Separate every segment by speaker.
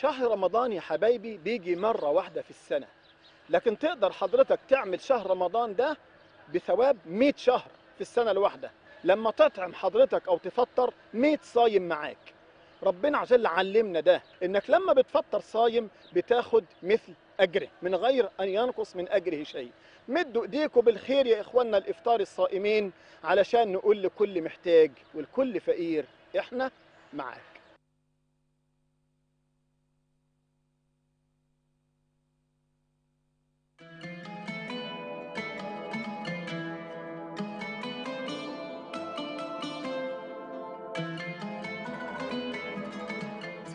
Speaker 1: شهر رمضان يا حبايبي بيجي مرة واحدة في السنة. لكن تقدر حضرتك تعمل شهر رمضان ده بثواب 100 شهر في السنة الواحدة. لما تطعم حضرتك أو تفطر 100 صايم معاك. ربنا عز وجل علمنا ده إنك لما بتفطر صايم بتاخد مثل أجره من غير أن ينقص من أجره شيء. مدوا ايديكم بالخير يا إخواننا الإفطار الصائمين علشان نقول لكل محتاج والكل فقير. إحنا معاك.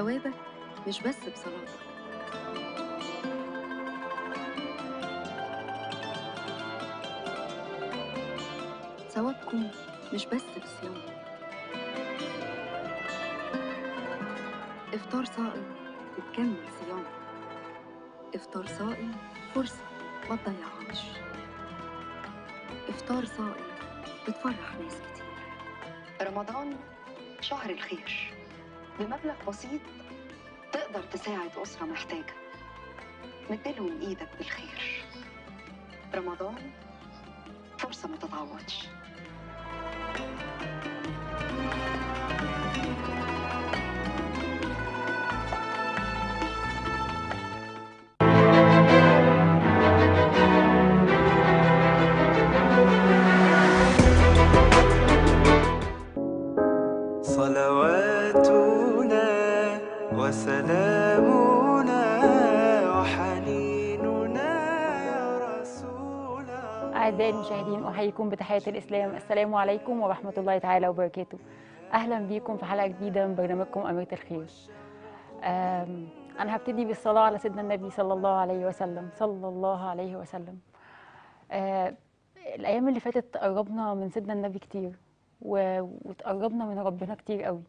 Speaker 2: ثوابك مش بس بصلاتك ثوابكم مش بس بصيامكم إفطار صائم بتكمل صيامك. إفطار صائم فرصة ما تضيعهاش إفطار صائم بتفرح ناس كتير. رمضان شهر الخير. بمبلغ بسيط تقدر تساعد أسرة محتاجة. مديلهم إيدك بالخير. رمضان فرصة ما تتعوضش.
Speaker 3: أحييكم بتحية الإسلام. السلام عليكم ورحمة الله تعالى وبركاته. أهلا بيكم في حلقة جديدة من برنامجكم أميرة الخير. أنا هبتدي بالصلاة على سيدنا النبي صلى الله عليه وسلم. صلى الله عليه وسلم. أه، الأيام اللي فاتت قربنا من سيدنا النبي كتير وتقربنا من ربنا كتير قوي.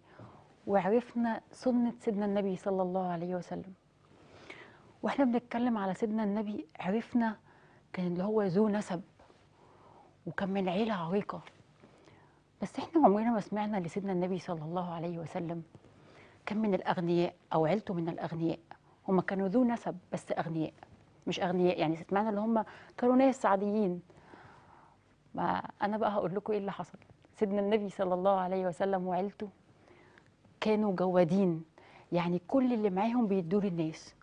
Speaker 3: وعرفنا سنة سيدنا النبي صلى الله عليه وسلم. وإحنا بنتكلم على سيدنا النبي عرفنا كان اللي هو ذو نسب. وكان من عيلة عريقة بس إحنا عمرنا ما سمعنا لسيدنا النبي صلى الله عليه وسلم. كان من الأغنياء أو عيلته من الأغنياء. هم كانوا ذو نسب بس أغنياء مش أغنياء. يعني سمعنا اللي هم كانوا ناس عاديين. ما أنا بقى هقول لكم إيه اللي حصل. سيدنا النبي صلى الله عليه وسلم وعيلته كانوا جوادين. يعني كل اللي معاهم بيدوا للناس.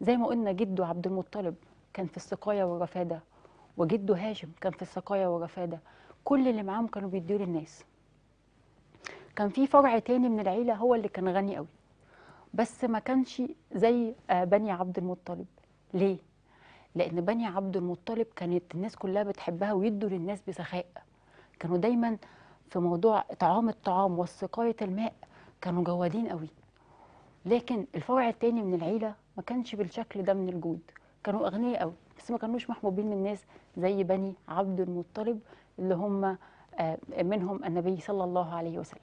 Speaker 3: زي ما قلنا جده عبد المطلب كان في السقاية والرفادة. وجده هاشم كان في السقاية والرفادة كل اللي معاهم كانوا بيدوا للناس. كان في فرع تاني من العيلة هو اللي كان غني قوي. بس ما كانش زي آه، بني عبد المطلب. ليه؟ لأن بني عبد المطلب كانت الناس كلها بتحبها ويدوا للناس بسخاء. كانوا دايما في موضوع طعام الطعام والسقاية الماء كانوا جوادين قوي. لكن الفرع التاني من العيلة ما كانش بالشكل ده من الجود. كانوا أغنياء قوي. بس ما كانوش محبوبين من الناس زي بني عبد المطلب اللي هم آه، منهم النبي صلى الله عليه وسلم.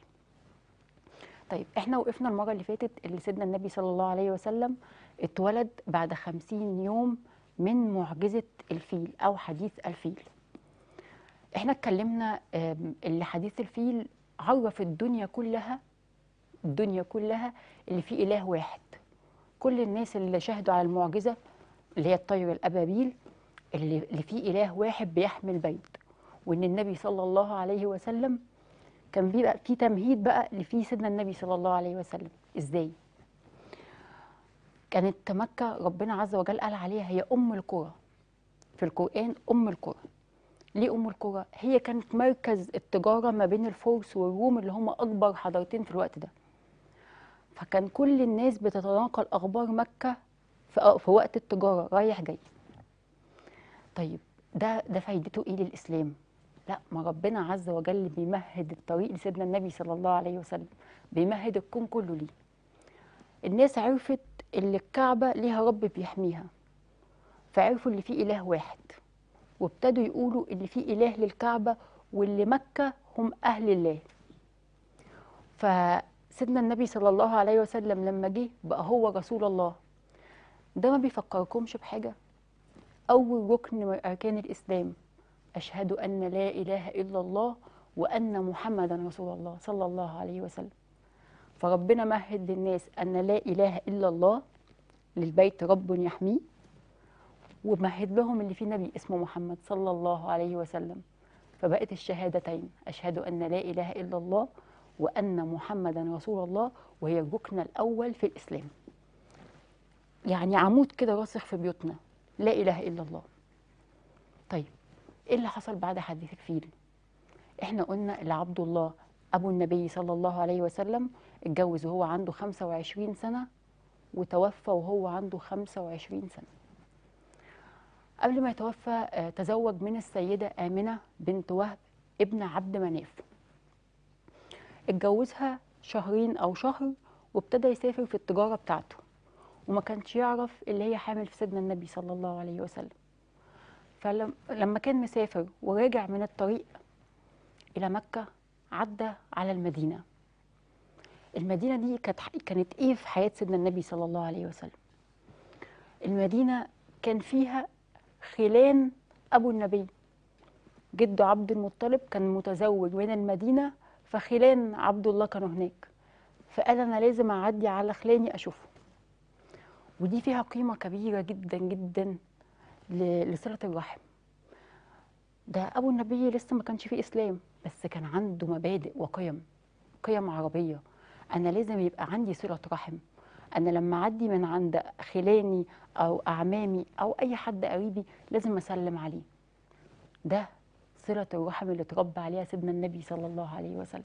Speaker 3: طيب إحنا وقفنا المرة اللي فاتت اللي سيدنا النبي صلى الله عليه وسلم اتولد بعد خمسين يوم من معجزة الفيل أو حديث الفيل. إحنا اتكلمنا اللي حديث الفيل عرف الدنيا كلها الدنيا كلها اللي فيه إله واحد. كل الناس اللي شهدوا على المعجزة اللي هي الطير الأبابيل اللي, اللي فيه إله واحد بيحمي البيت وإن النبي صلى الله عليه وسلم كان بيبقى في تمهيد بقى اللي فيه سيدنا النبي صلى الله عليه وسلم. إزاي؟ كانت مكة ربنا عز وجل قال عليها هي أم القرى. في القرآن أم القرى. ليه أم القرى؟ هي كانت مركز التجارة ما بين الفرس والروم اللي هم أكبر حضارتين في الوقت ده. فكان كل الناس بتتناقل أخبار مكة في, في وقت التجارة رايح جاي. طيب ده ده فايدته إيه للإسلام؟ لا ما ربنا عز وجل بيمهد الطريق لسيدنا النبي صلى الله عليه وسلم بيمهد الكون كله ليه. الناس عرفت اللي الكعبة ليها رب بيحميها فعرفوا اللي فيه إله واحد وابتدوا يقولوا اللي فيه إله للكعبة واللي مكة هم أهل الله. فسيدنا النبي صلى الله عليه وسلم لما جه بقى هو رسول الله. ده ما بيفكركمش بحاجة. أول ركن من أركان الإسلام أشهد أن لا إله إلا الله وأن محمدا رسول الله صلى الله عليه وسلم. فربنا مهد للناس أن لا إله إلا الله للبيت رب يحميه ومهد لهم اللي فيه نبي اسمه محمد صلى الله عليه وسلم. فبقت الشهادتين أشهد أن لا إله إلا الله وأن محمدا رسول الله وهي الركن الأول في الإسلام. يعني عمود كده راسخ في بيوتنا. لا إله إلا الله. طيب إيه اللي حصل بعد حديث الفيل إحنا قلنا اللي عبد الله أبو النبي صلى الله عليه وسلم اتجوز وهو عنده 25 سنة وتوفى وهو عنده 25 سنة. قبل ما يتوفى آه، تزوج من السيدة آمنة بنت وهب ابن عبد مناف. اتجوزها شهرين أو شهر وابتدى يسافر في التجارة بتاعته. وما كانش يعرف اللي هي حامل في سيدنا النبي صلى الله عليه وسلم. فلما كان مسافر وراجع من الطريق إلى مكة عدى على المدينة. المدينة دي كانت كانت إيه في حياة سيدنا النبي صلى الله عليه وسلم؟ المدينة كان فيها خلان أبو النبي. جده عبد المطلب كان متزوج من المدينة فخلان عبد الله كانوا هناك. فقال أنا لازم أعدي على خلاني أشوفه. ودي فيها قيمة كبيرة جدا جدا ل- لصلة الرحم. ده أبو النبي لسه ما كانش فيه إسلام بس كان عنده مبادئ وقيم قيم عربية. أنا لازم يبقى عندي صلة رحم. أنا لما أعدي من عند خلاني أو أعمامي أو أي حد قريبي لازم أسلم عليه. ده صلة الرحم اللي اتربى عليها سيدنا النبي صلى الله عليه وسلم.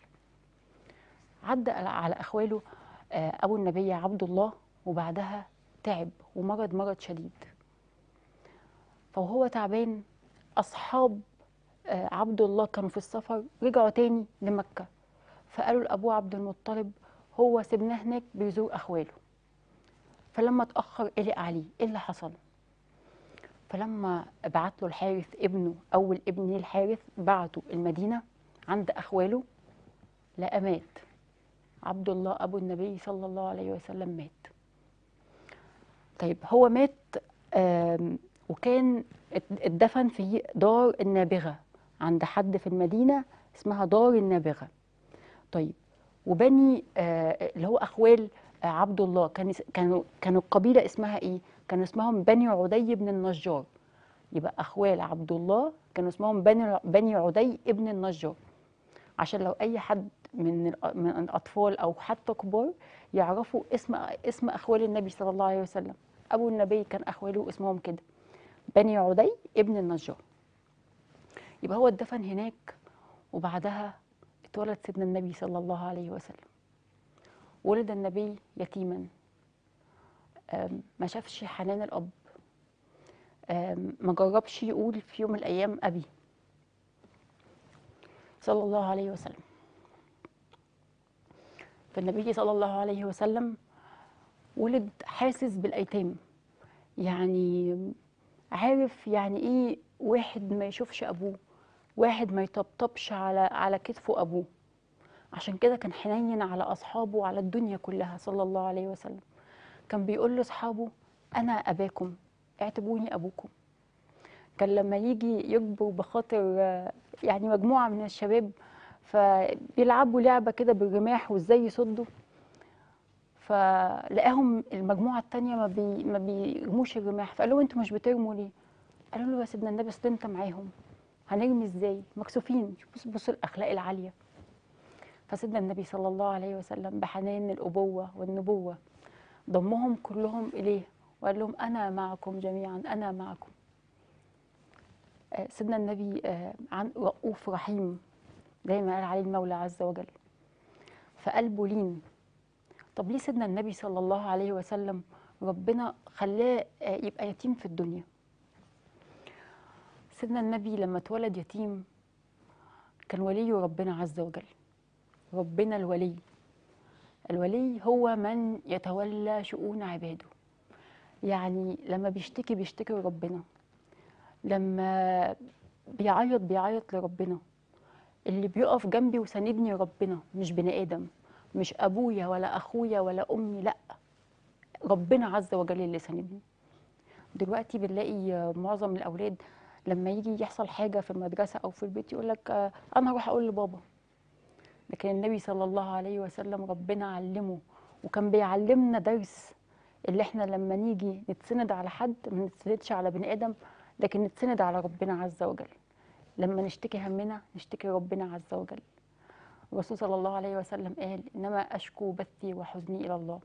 Speaker 3: عدى على- أخواله آه، أبو النبي عبد الله وبعدها تعب ومرض مرض شديد. فوهو تعبان أصحاب آه، عبد الله كانوا في السفر رجعوا تاني لمكة. فقالوا لأبوه عبد المطلب هو سيبناه هناك بيزور أخواله. فلما اتأخر قلق عليه إيه اللي حصل؟ فلما بعت له الحارث ابنه أول ابن الحارث بعته المدينة عند أخواله لقى مات. عبد الله أبو النبي صلى الله عليه وسلم مات. طيب هو مات وكان ات- اتدفن في دار النابغة عند حد في المدينة اسمها دار النابغة. طيب وبني آه، اللي هو أخوال آه، عبد الله كان كانوا كانوا القبيلة اسمها إيه؟ كانوا اسمهم بني عدي بن النجار. يبقى أخوال عبد الله كانوا اسمهم بني بني عدي ابن النجار. عشان لو أي حد من من الأطفال أو حتى كبار يعرفوا اسم اسم أخوال النبي صلى الله عليه وسلم. أبو النبي كان أخواله اسمهم كده بني عدي ابن النجار. يبقى هو اتدفن هناك وبعدها اتولد سيدنا النبي صلى الله عليه وسلم. ولد النبي يتيما. ما شافش حنان الأب. ما جربش يقول في يوم من الأيام أبي صلى الله عليه وسلم. فالنبي صلى الله عليه وسلم ولد حاسس بالأيتام. يعني عارف يعني إيه واحد ما يشوفش أبوه واحد ما يطبطبش على على كتفه أبوه. عشان كده كان حنين على أصحابه وعلى الدنيا كلها صلى الله عليه وسلم. كان بيقول لأصحابه أنا أباكم اعتبروني أبوكم. كان لما يجي يكبر بخاطر يعني مجموعة من الشباب فبيلعبوا لعبة كده بالرماح وإزاي يصدوا. فلقاهم المجموعة التانية ما بي ما بيرموش الرماح فقالوا أنتوا مش بترموا ليه؟ قالوا له يا سيدنا النبي أصل أنت معاهم. هنرمي إزاي؟ مكسوفين. بص بص الأخلاق العالية. فسيدنا النبي صلى الله عليه وسلم بحنان الأبوة والنبوة. ضمهم كلهم إليه وقال لهم أنا معكم جميعا أنا معكم. آه، سيدنا النبي آه، عن رؤوف رحيم زي ما قال عليه المولى عز وجل. فقلبه لين طب ليه سيدنا النبي صلى الله عليه وسلم ربنا خلاه آه، يبقى يتيم في الدنيا؟ سيدنا النبي لما اتولد يتيم كان ولي ربنا عز وجل ربنا الولي. الولي هو من يتولى شؤون عباده. يعني لما بيشتكي بيشتكي لربنا لما بيعيط بيعيط لربنا. اللي بيقف جنبي وساندني ربنا مش بني آدم. مش أبويا ولا أخويا ولا أمي لأ. ربنا عز وجل اللي ساندني. دلوقتي بنلاقي معظم الأولاد لما يجي يحصل حاجة في المدرسة أو في البيت يقول لك أنا هروح أقول لبابا. لكن النبي صلى الله عليه وسلم ربنا علمه وكان بيعلمنا درس اللي إحنا لما نيجي نتسند على حد ما نتسندش على بني آدم لكن نتسند على ربنا عز وجل. لما نشتكي همنا نشتكي ربنا عز وجل. الرسول صلى الله عليه وسلم قال إنما أشكو بثي وحزني إلى الله.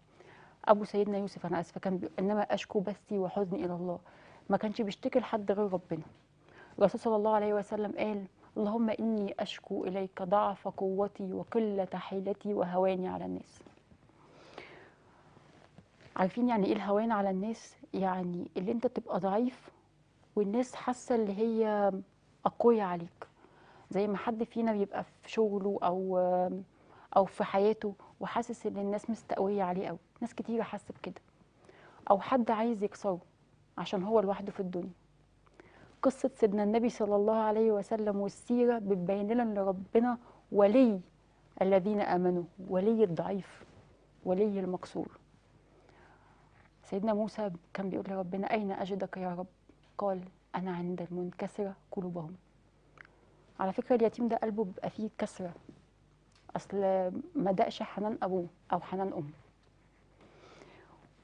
Speaker 3: أبو سيدنا يوسف أنا آسفة كان إنما أشكو بثي وحزني إلى الله. ما كانش بيشتكي لحد غير ربنا. الرسول صلى الله عليه وسلم قال اللهم إني أشكو إليك ضعف قوتي وقلة حيلتي وهواني على الناس. عارفين يعني إيه الهوان على الناس؟ يعني اللي أنت تبقى ضعيف والناس حاسة اللي هي أقوياء عليك. زي ما حد فينا بيبقى في شغله أو أو في حياته وحاسس إن الناس مستقوية عليه قوي ناس كتير حاسه بكده. أو حد عايز يكسره عشان هو لوحده في الدنيا. قصة سيدنا النبي صلى الله عليه وسلم والسيرة بتبين لنا إن ربنا ولي الذين آمنوا ولي الضعيف ولي المكسور. سيدنا موسى كان بيقول لربنا أين أجدك يا رب؟ قال أنا عند المنكسرة قلوبهم. على فكرة اليتيم ده قلبه بيبقى فيه كسرة. أصل ما دقش حنان أبوه أو حنان أمه.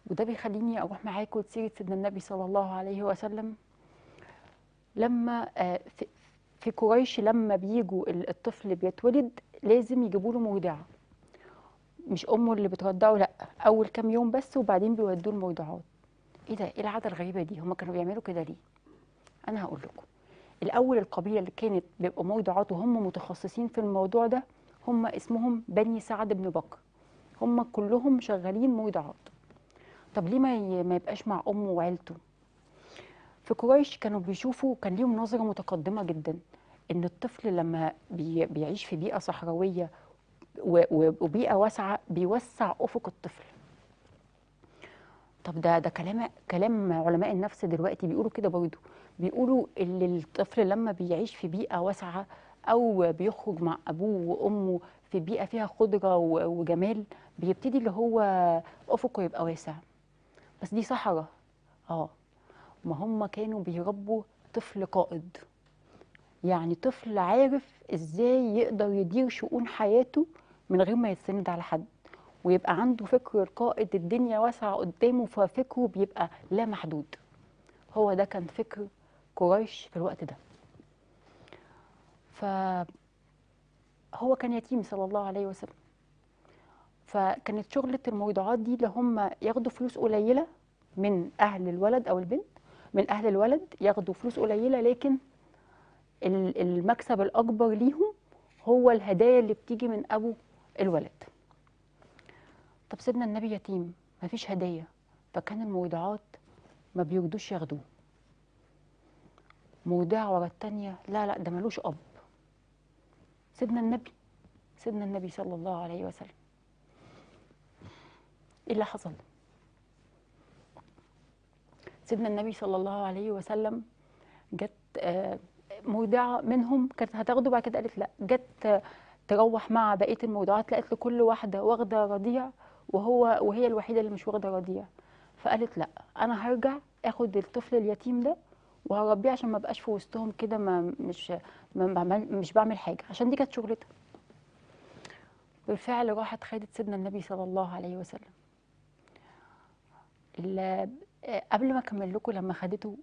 Speaker 3: وده بيخليني أروح معاكم لسيره سيدنا النبي صلى الله عليه وسلم. لما آه، في- قريش لما بيجوا ال- الطفل بيتولد لازم يجيبوا له مرضعه مش أمه اللي بترضعه لأ أول كام يوم بس وبعدين بيودوه المرضعات إيه ده؟ إيه العادة الغريبة دي؟ هما كانوا بيعملوا كده ليه؟ أنا هقول لكم. الأول القبيلة اللي كانت بيبقوا مرضعات وهم متخصصين في الموضوع ده هم اسمهم بني سعد بن بكر. هم كلهم شغالين مرضعات طب ليه ما ما يبقاش مع أمه وعيلته؟ في قريش كانوا بيشوفوا كان ليهم نظرة متقدمة جدا إن الطفل لما بي بيعيش في بيئة صحراوية وبيئة واسعة بيوسع أفق الطفل. طب ده ده كلام كلام علماء النفس دلوقتي بيقولوا كده برضه. بيقولوا ان الطفل لما بيعيش في بيئة واسعة أو بيخرج مع أبوه وأمه في بيئة فيها خضرة وجمال بيبتدي اللي هو أفقه يبقى واسع. بس دي صحراء. آه. ما هم كانوا بيربوا طفل قائد. يعني طفل عارف إزاي يقدر يدير شؤون حياته من غير ما يتسند على حد. ويبقى عنده فكر القائد الدنيا واسعة قدامه ففكره بيبقى لا محدود. هو ده كان فكر قريش في الوقت ده. ف هو كان يتيم صلى الله عليه وسلم. فكانت شغلة المرضعات دي اللي هم ياخدوا فلوس قليلة من أهل الولد أو البنت من أهل الولد ياخدوا فلوس قليلة لكن ال- المكسب الأكبر ليهم هو الهدايا اللي بتيجي من أبو الولد. طب سيدنا النبي يتيم مفيش هدايا فكان المرضعات ما بيرضوش ياخدوه. مرضعة ورا التانية. لا لا ده ملوش أب. سيدنا النبي سيدنا النبي صلى الله عليه وسلم. إيه اللي حصل؟ سيدنا النبي صلى الله عليه وسلم جت آه، مرضعة منهم كانت هتاخده بعد كده قالت لا. جت آه، تروح مع بقية المرضعات لقت لكل واحدة واخدة رضيع وهو وهي الوحيدة اللي مش واخدة رضيع. فقالت لا أنا هرجع آخد الطفل اليتيم ده وهربيه عشان ما بقاش في وسطهم كده ما مش ما بعمل مش بعمل حاجة. عشان دي كانت شغلتها. بالفعل راحت خدت سيدنا النبي صلى الله عليه وسلم. قبل ما اكمل لكم لما خدته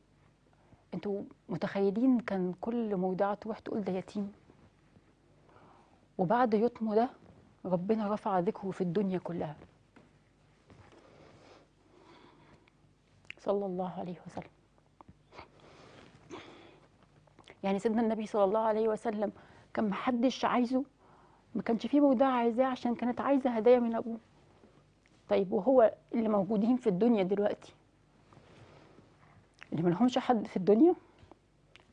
Speaker 3: أنتوا متخيلين كان كل مرضعه تروح تقول ده يتيم؟ وبعد يتمه ده ربنا رفع ذكره في الدنيا كلها. صلى الله عليه وسلم. يعني سيدنا النبي صلى الله عليه وسلم كان محدش عايزه ما كانش فيه مرضعه عايزاه عشان كانت عايزة هدايا من أبوه. طيب وهو اللي موجودين في الدنيا دلوقتي اللي ملهمش حد في الدنيا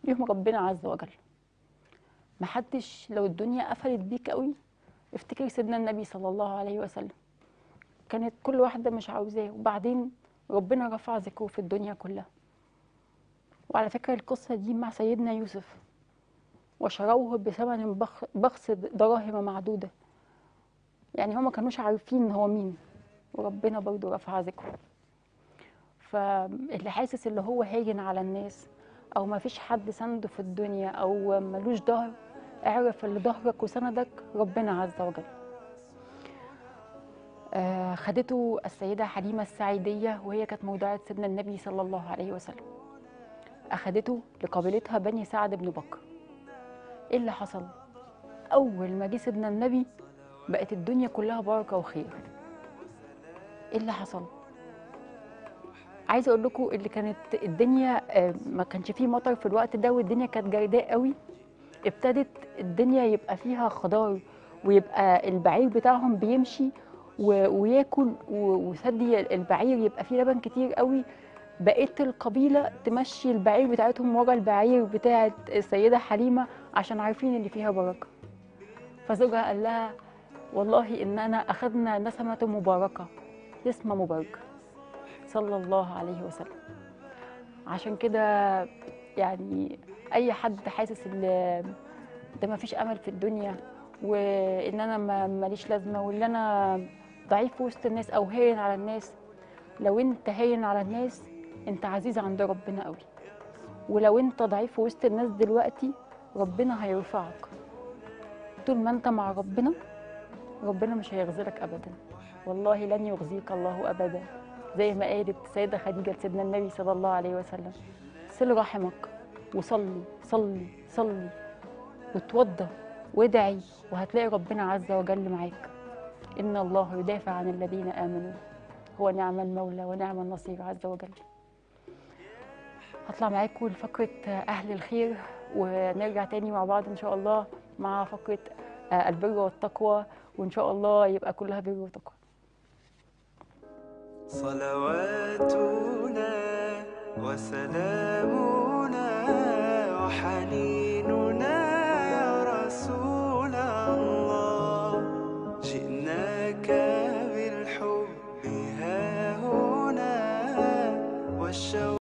Speaker 3: ليهم ربنا عز وجل. محدش لو الدنيا قفلت بيك قوي افتكر سيدنا النبي صلى الله عليه وسلم. كانت كل واحدة مش عاوزاه وبعدين ربنا رفع ذكره في الدنيا كلها. وعلى فكرة القصة دي مع سيدنا يوسف وشروه بثمن بخ- بخس دراهم معدودة. يعني هما كانوش عارفين هو مين وربنا برضو رفع ذكره. فاللي حاسس اللي هو هاجن على الناس أو ما فيش حد سنده في الدنيا أو ملوش ظهر اعرف اللي ظهرك وسندك ربنا عز وجل. آه، خدته السيدة حليمة السعيدية وهي كانت موضعة سيدنا النبي صلى الله عليه وسلم. أخدته لقبيلتها بني سعد بن بكر إيه اللي حصل؟ أول ما جه سيدنا النبي بقت الدنيا كلها بركة وخير إيه اللي حصل؟ عايزة أقول لكم اللي كانت الدنيا آه، ما كانش فيه مطر في الوقت ده والدنيا كانت جرداء قوي ابتدت الدنيا يبقى فيها خضار ويبقى البعير بتاعهم بيمشي وياكل وثدي البعير يبقى فيه لبن كتير قوي بقيت القبيلة تمشي البعير بتاعتهم ورا البعير بتاعت السيدة حليمة عشان عارفين اللي فيها بركة. فزوجها قال لها والله إننا أخذنا نسمة مباركة نسمة مباركة صلى الله عليه وسلم. عشان كده يعني أي حد حاسس إن ده ما فيش أمل في الدنيا وإن أنا ما- ماليش لازمة وإن أنا ضعيف وسط الناس أو هين على الناس لو أنت هين على الناس أنت عزيز عند ربنا قوي. ولو أنت ضعيف وسط الناس دلوقتي ربنا هيرفعك. طول ما أنت مع ربنا ربنا مش هيخذلك أبدا. والله لن يخزيك الله أبدا. زي ما قالت السيدة خديجة لسيدنا النبي صلى الله عليه وسلم صل رحمك وصلي صلي صلي وتوضى وادعي وهتلاقي ربنا عز وجل معاك. إن الله يدافع عن الذين آمنوا. هو نعم المولى ونعم النصير عز وجل. هطلع معاكم لفقرة أهل الخير ونرجع تاني مع بعض إن شاء الله مع فقرة آه، البر والتقوى وإن شاء الله يبقى كلها بر وتقوى.
Speaker 4: صلواتنا وسلامنا وحنيننا